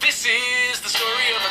This is the story of